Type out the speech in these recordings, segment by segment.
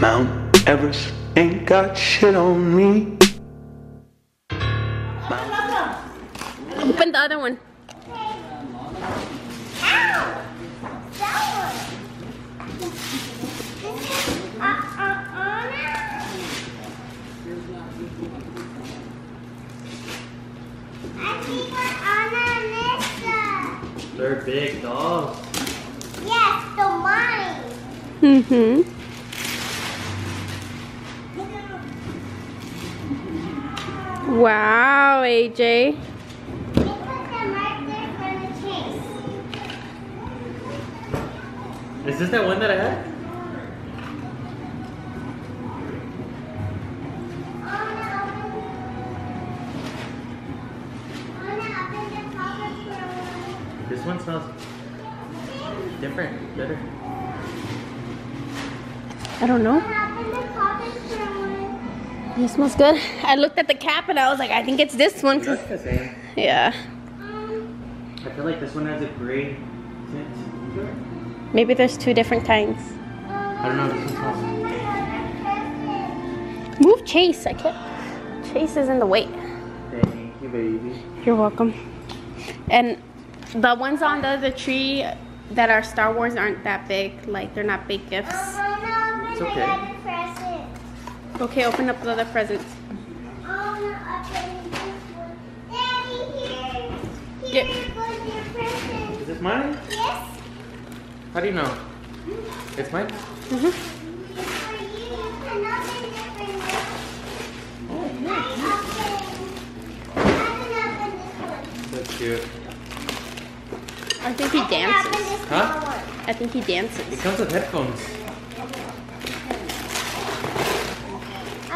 Mount Everest ain't got shit on me. Open the other one. They're big dogs. Yes, the mine. Mm-hmm. Wow, AJ. They put them right there for the chase. Is this that one that I had? This one smells different, better. I don't know. It smells good. I looked at the cap and I was like, I think it's this one. The same. Yeah. I feel like this one has a gray tint. Maybe there's two different kinds. I don't know. This one smells. Move Chase. I can't. Chase is in the way. Thank you, baby. You're welcome. And the ones on the other tree that are Star Wars aren't that big. Like they're not big gifts. It's okay. Okay, open up the other presents. Get- Is this mine? Yes. How do you know? It's mine? hmm It's for you. You can different ones. I open. I can open one. That's cute. I think he I dances. Huh? I think he It dances. comes with headphones. I open mine. I can open mine.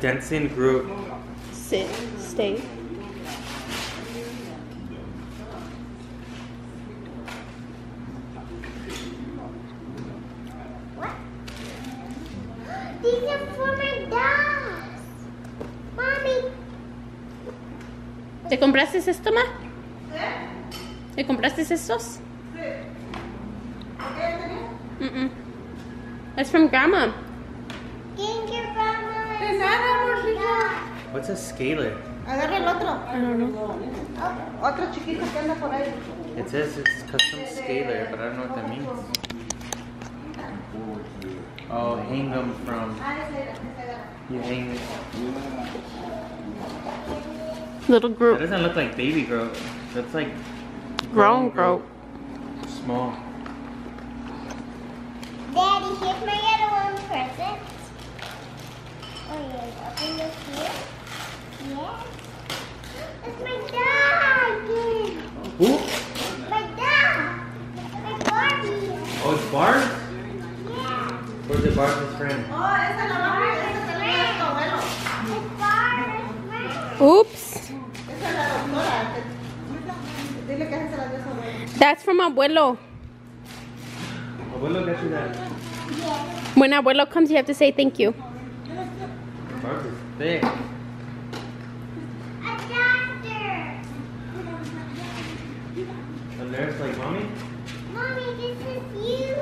Dancing group. Sit, stay. What? These are for my dogs. Mommy. ¿Te compraste esto, ma? ¿Te compraste estos? Mm -mm. That's from grandma. Ginger grandma. De nada, amorcito. What's a scalar? Agarra el otro. I don't know. Otro chiquito que anda por ahí. It says it's custom scalar, but I don't know what that means. Oh, hang them from. You hang. Little That group. doesn't look like baby goat. That's like Grown group. Small. Daddy, here's my other one present. Oh, yeah. Open this here. Yes. It's my dog. Who? My dog. My Barbie. Oh, it's Bart? Yeah. Or is it Bart's friend? Oh, esa la va a esa se la dio a tu abuelo. It's Barbie's friend. Oops. Dile que se la dio a su abuelo. That's from abuelo. Abuelo got you that. Yes. When abuelo comes, you have to say thank you. Bart is thick. A doctor. A nurse like mommy? Mommy, this is you.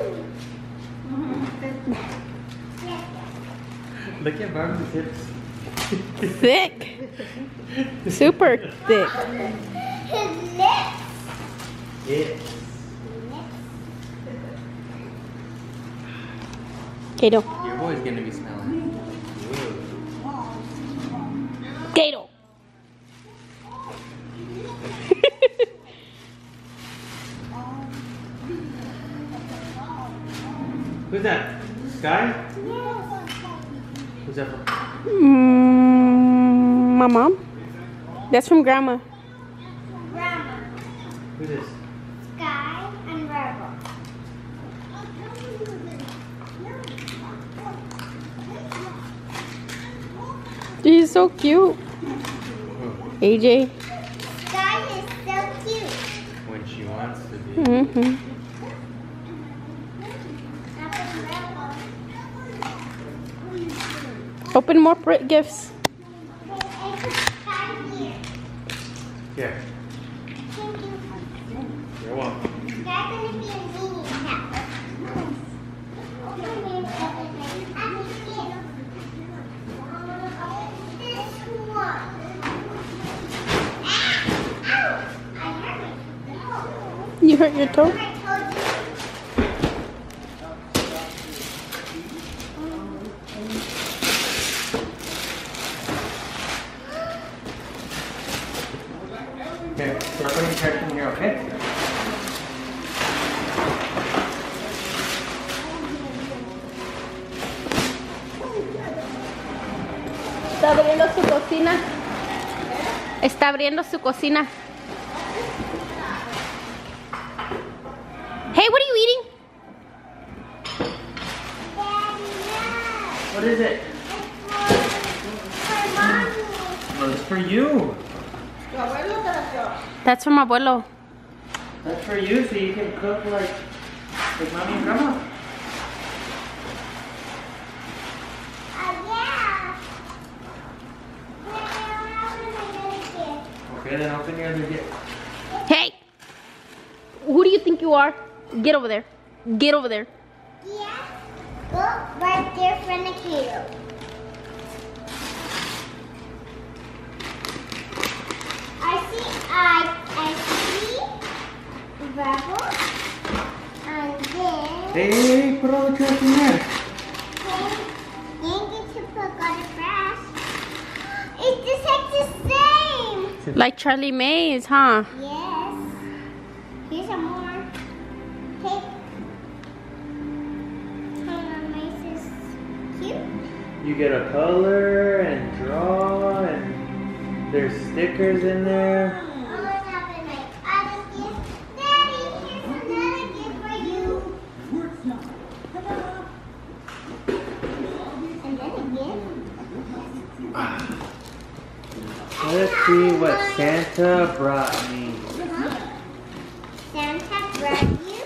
Look at Barbie's hips. Thick. Super thick. His lips. Hips. Gato. Your boy's gonna be smelling. Gato. Who's that? Sky? Who's that from? Mm, my mom. That's from. Grandma. Who's this? Sky and Rebel. He's so cute. AJ. Sky is so cute. When she wants to be. Up in Rebel. Open more pr- gifts. Okay, I put Sky here. Here. Está abriendo su cocina. Está abriendo su cocina. What is it? no. For mommy. Well, it's for you. Tu abuelo te la dio. That's from abuelo. That's for you so you can cook like, like mommy and grandma. Uh, yeah. Wait, I'll open my other gift. Okay, then open your other gift. Hey! Who do you think you are? Get over there. Get over there. Yeah. Go right there for Nikito. I see I I see Rebel and then Hey, hey, hey, put all the trash in there. Yankee to put on the trash. It's just like the same. Like Charlie Mays, huh? Yes. You get a color and draw and there's stickers in there. Let's see what Santa brought me. Santa brought you.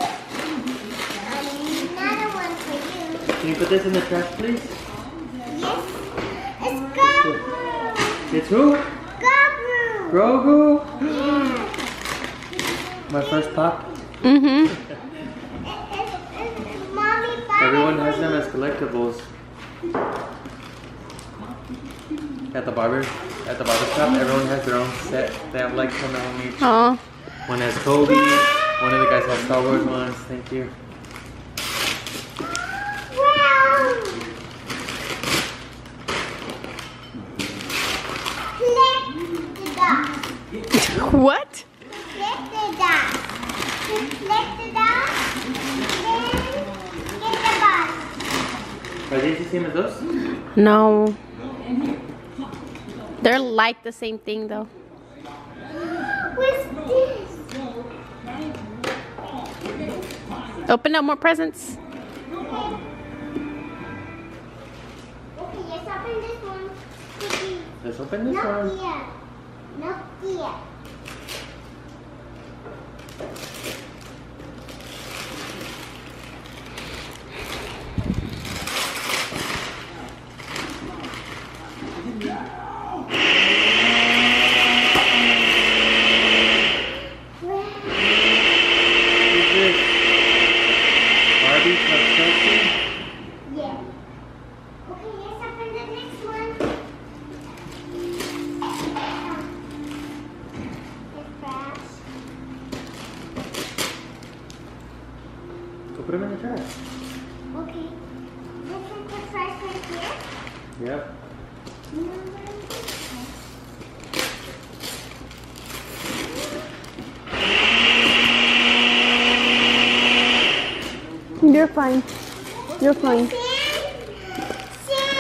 Another one for you. Can you put this in the trash, please? It's who? Gabru. Grogu? Yeah. My first pop. Mm-hmm. It- it's- it's Mommy bought it Everyone has them as collectibles. At the barber, at the barber shop, everyone has their own set. They have like 10 of them each. Oh. One has Kobe. One of the guys has Star Wars ones. Thank you. Wow. Click the dot. What? Click the dot. Click the dot. Then get the bus. Are these the same as those? No. They're like the same thing though. What's this? Open up more presents. Okay. Okay, let's open this one. Sticky. Let's open this one. Nokia. Nokia. Wow. Who's this? Barbie construction? Yeah. Okay, let's open the next one. Trash. Go put them in the trash. Okay. This is the trash right here. Yep. You're fine. You're fine. Sand. Sand.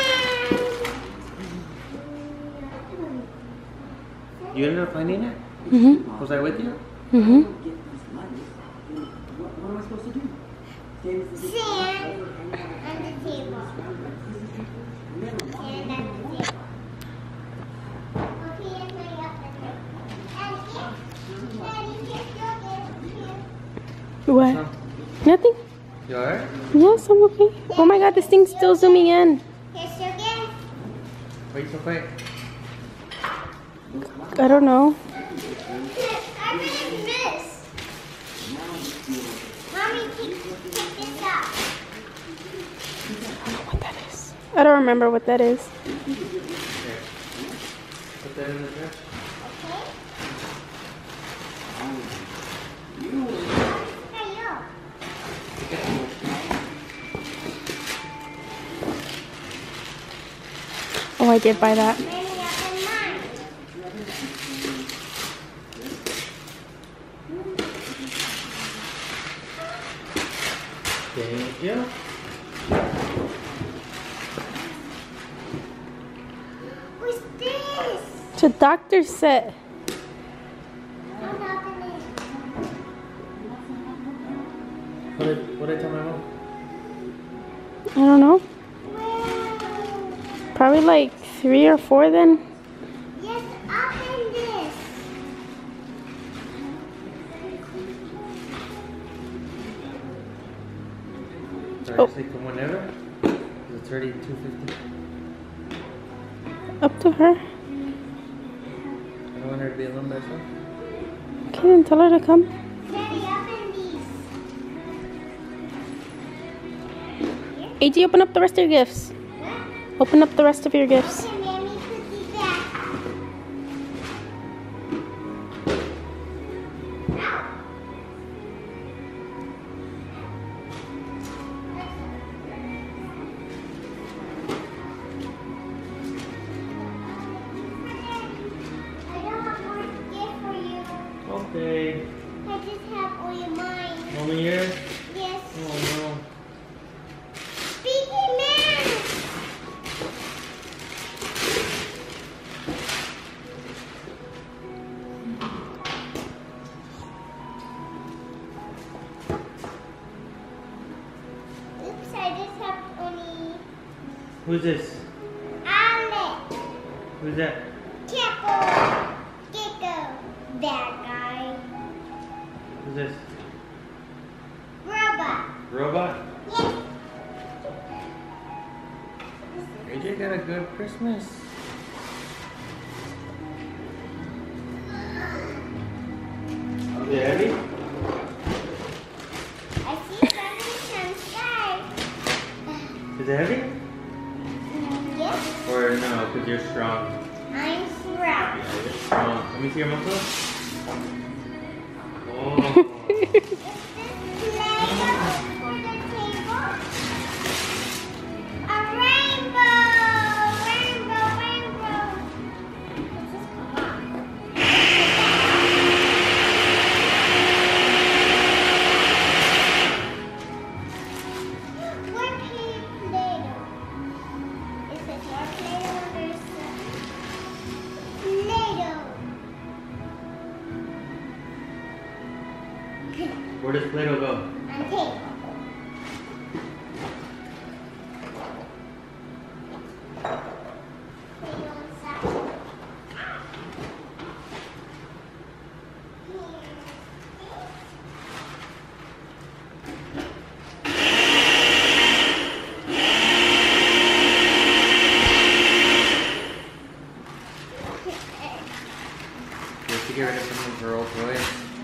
You ended up finding it? Mm-hmm. Was I with you? Mm-hmm. Sand on the table. Sand on the table. Okay, here's my other thing. And here, Daddy, here's your gift. Here. What? Nothing? You alright? Yes, I'm okay. Oh my god, this thing's still zooming in. Yes, okay. Wait so quick. I don't know. I miss. Mommy, this. I don't remember what that is. Put that in the trash. I did buy that. Let me open mine. Thank you. What's this? It's a doctor's set. I'm opening it. What did, what did I tell my mom? I don't know. Wow. Probably like three or four then. Yes, open this. Oh. whenever? It's thirty two fifty. Up to her. I want her to be alone by herself. Okay, then tell her to come. Daddy, open these. AG, open up the rest of your gifts. What? Open up the rest of your gifts. Okay, Mammy, put these back. Ow. I don't have more gift for you. Okay. I just have all your mine. Only yours? Yes. Oh Who's this? Oh. To get rid of some of her old toys.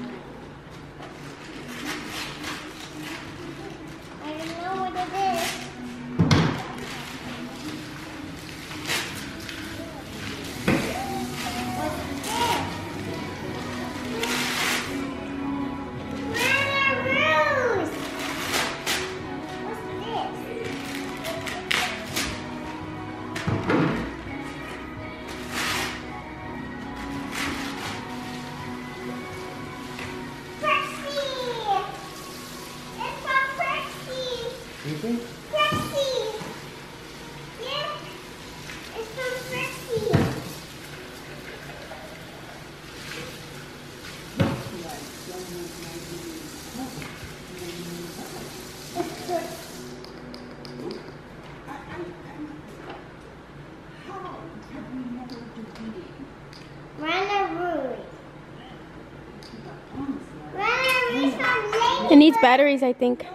Needs batteries, I think.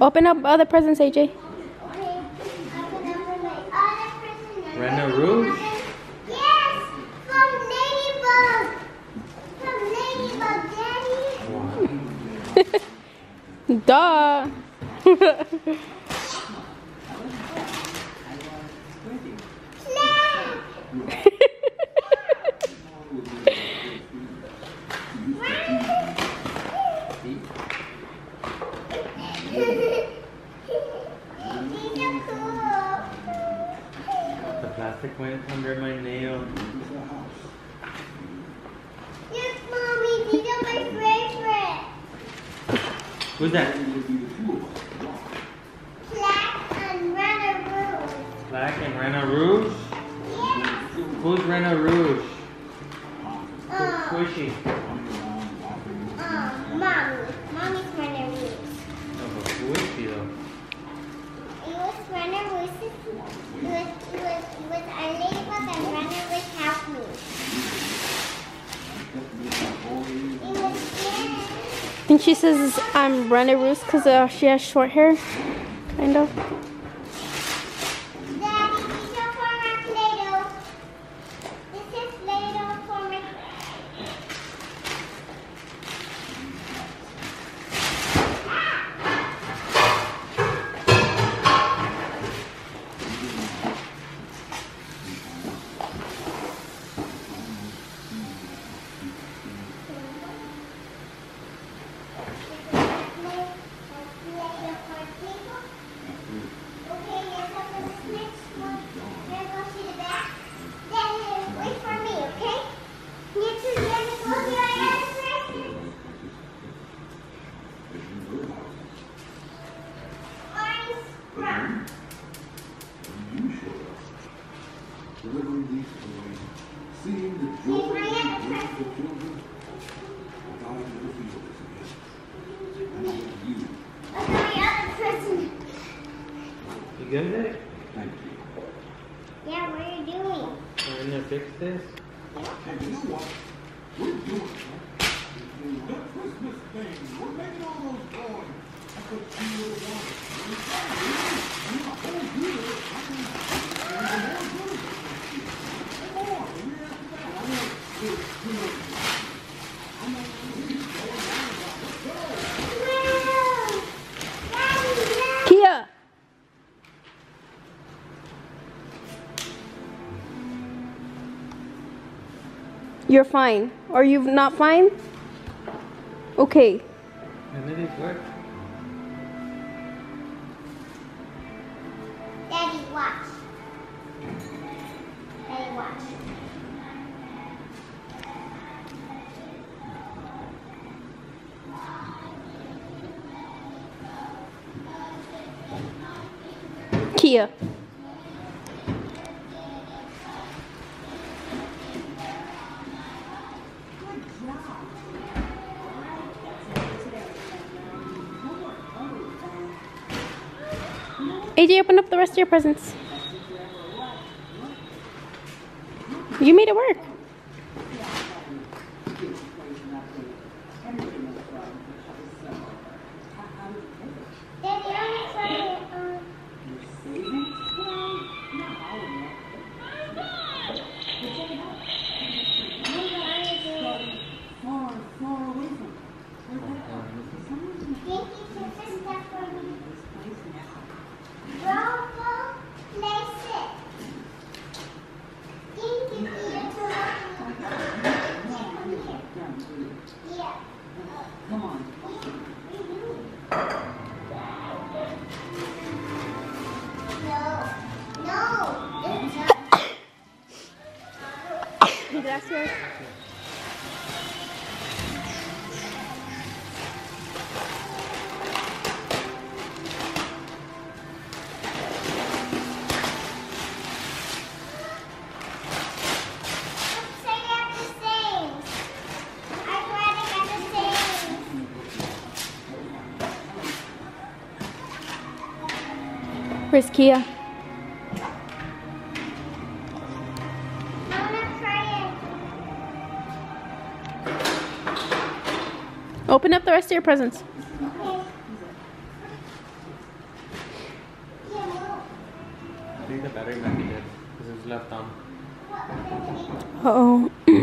Open up other presents, AJ. Okay, I'm gonna put my other person in. Rena Rouge? Yes, from Ladybug. From Ladybug, Daddy. Duh. went under my nail. Yes, mommy, these are my favorite. Who's that? Black and runner blue. Black and Rena Rouge? Yes. Who's Rena Rouge? Um, Who is she? um, mommy. Mommy's runner blue. Oh, but who is she though? It was runner blue. It was, it was, it was our ladybug and runner was half moon. It was scary. I think she says I'm Rena Rouge because uh, she has short hair. Kind of. You're fine. Are you not fine? Okay. And did it work? Daddy, watch. Daddy, watch. Kia. AJ, open up the rest of your presents. You made it work. Where's Kia? I wanna try it. Open up the rest of your presents. Okay. I think the battery might be dead because it was left on. Uh oh.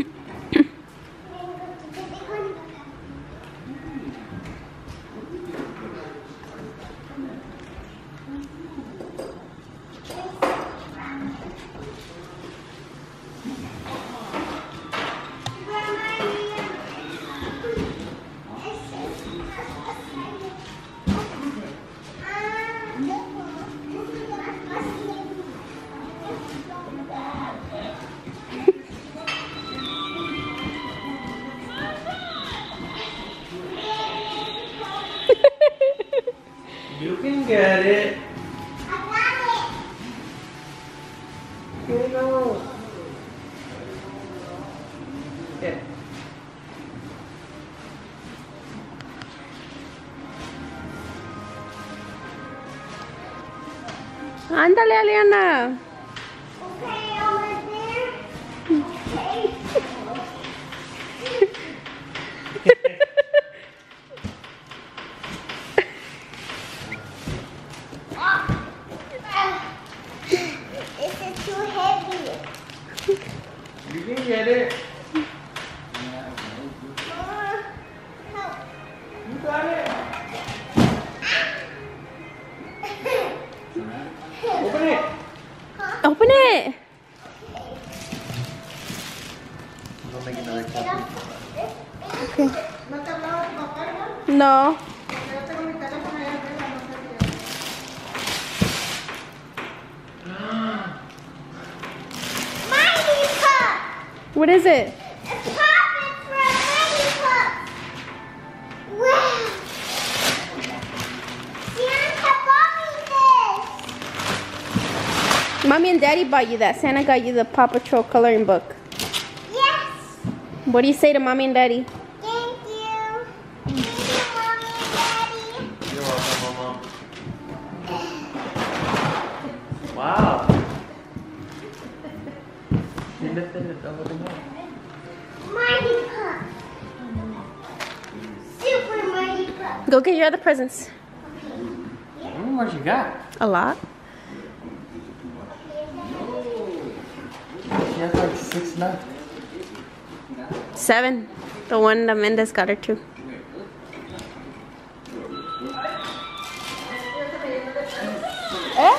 get it. I got it. You know. Yeah. Ándale, Aliana. Pup. What is it? It's popping for a Mighty Pup. Wow. Santa bought me this. Mommy and Daddy bought you that. Santa got you the Paw Patrol coloring book. Yes. What do you say to Mommy and Daddy? Your other presents. How more you got? A lot. She has like six left. Seven. The one that Mendes got her too. Eh?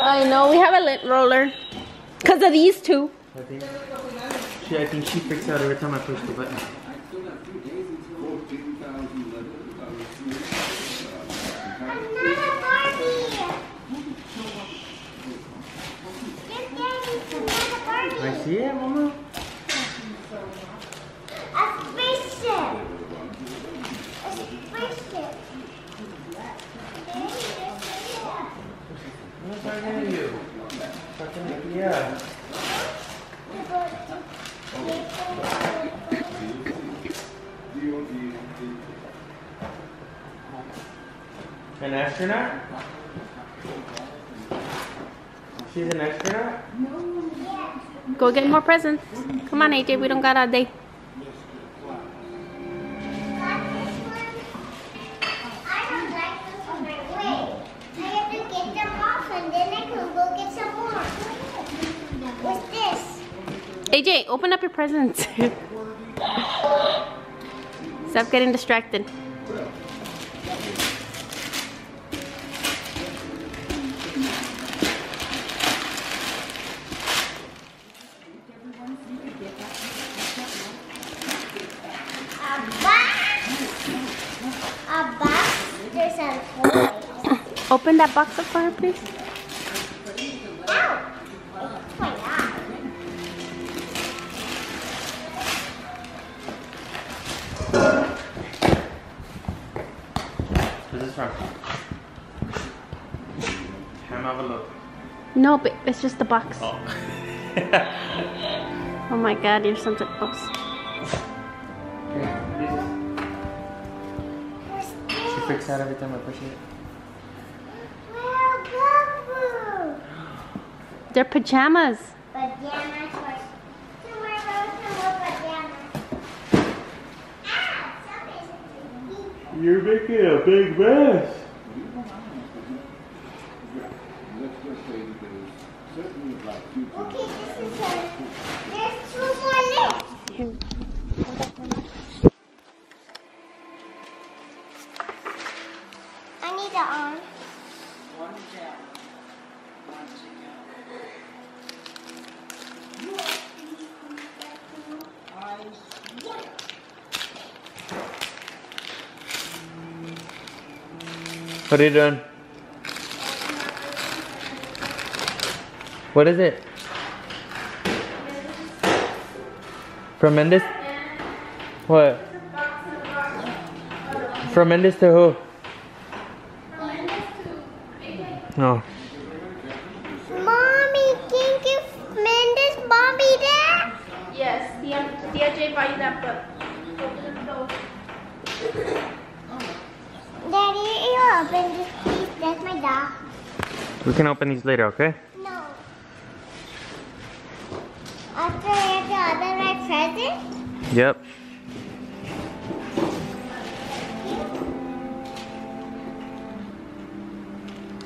I know, we have a lint roller. Because of these two. I think. She, I think she freaks out every time I push the button. Another Barbie. Give Daddy another I Mama. A spaceship. A spaceship. Yeah. An astronaut? She's an astronaut? Go get more presents. Come on, AJ, we don't got all day. Got this one. I don't like this one. Wait. I have to get them off and then I can go get some more. What's this? AJ, open up your presents. Stop getting distracted. Open that box up for her, please. Ow. It's my eye. Who's this from? Ham have a look. No, but it's just the box. Oh. Oh my god, you're something else. She freaks out every time I push it. Well, Boo. They're pajamas. Pajamas for tomorrow. Tomorrow pajamas. Ah, somebody's You're making a big mess. What are you doing? What is it? From Mendes? What? From Mendes to who? No can you find this Bobby there? Yes, Tia, Tia J bought you that book. Open the door. Daddy, you open this please. That's my dog. We can open these later, okay? No. After I have to open my present? Yep.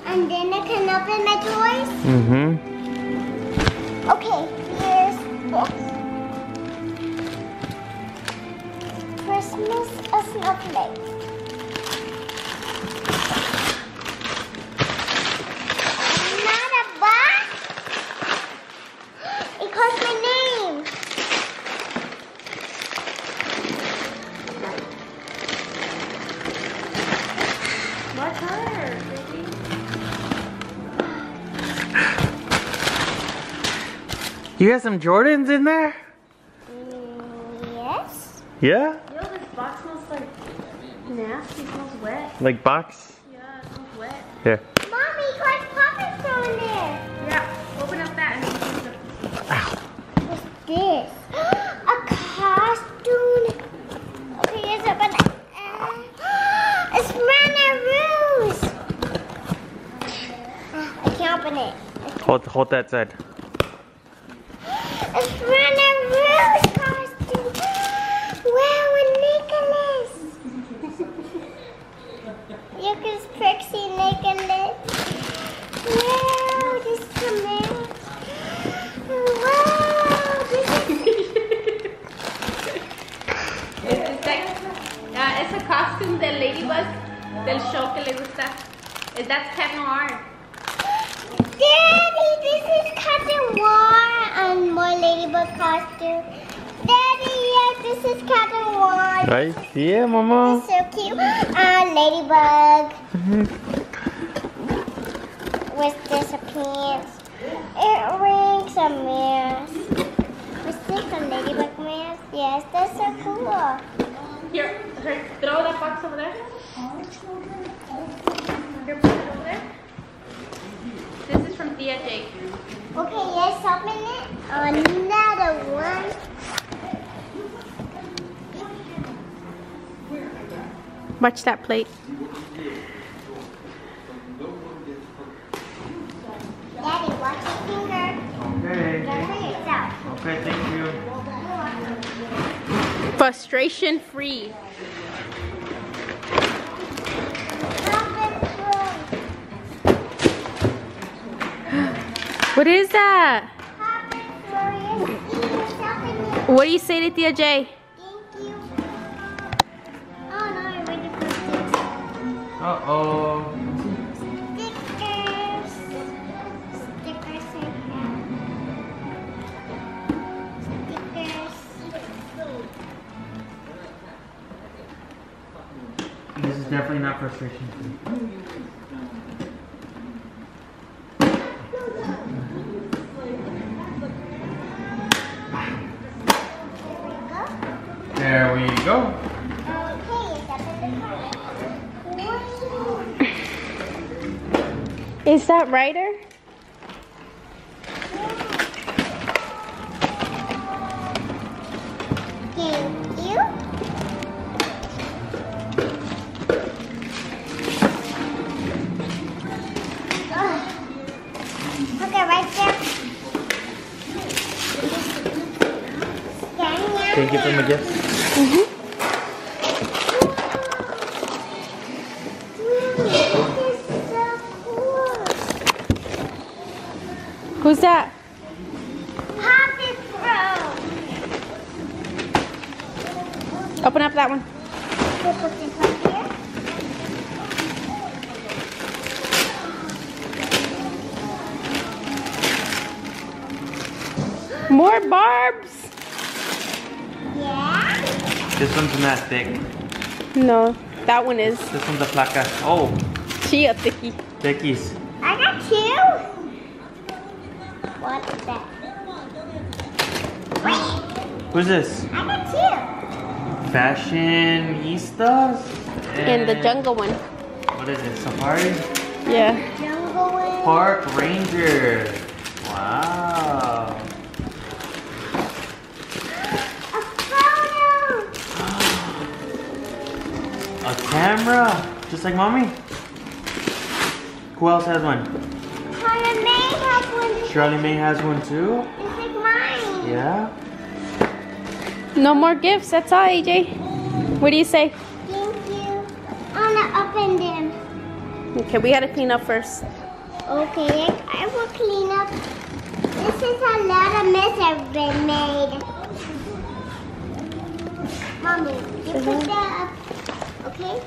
And then I can open my toys? Mm-hmm. You got some Jordans in there? Mm, yes? Yeah? Yo, this box smells like nasty. It smells wet. Like box? Yeah, it smells wet. Here. Mommy, what's Papa's still in there? Yeah, open up that and then use What's this? A costume. Okay, yes, open it. Uh, it's Runner Uh, I can't open it. Hold hold that side. It's Runner Rouge costume. Wow, a Nicholas. Look, it's Trixie Nicholas. Wow, this is a man. Wow, this is It's just like, uh, it's a costume del Ladybug, del show que le gusta. Eh, That's Cat Noir. Daddy, this is Captain War and more ladybug costume. Daddy, yes, this is Captain War. Right? Yeah, mama. It's so cute. Uh, ladybug with this pants, earrings, and mask. Is this a ladybug mask? Yes, that's so cool. Here, here, throw that box over there. Here, put it over there. This is from Tia J. Okay, let's open it. Another one. Watch that plate. Daddy, watch your finger. Okay. Don't hurt yourself. Okay, thank you. Frustration free. What is that? What do you say to Tia J? Uh definitely not frustration. There we go. Is that Ryder? This one's not thick. No, that one is. This one's a placa. Oh, She a thicky. thickies. I got two. What is that? Wait, Who's this? I got two. Fashionistas? And the jungle one. What is it? Safari? Yeah. Jungle one. park ranger. Camera, just like mommy. Who else has one? Carla May has one just Shirley May has one too. like mine. Yeah. No more gifts. That's all, AJ. What do you say? Thank you. I'm gonna open them. Okay, we gotta clean up first. Okay, I will clean up. This is a lot of mess I've been made. Mommy, you put uh-huh. that up, okay?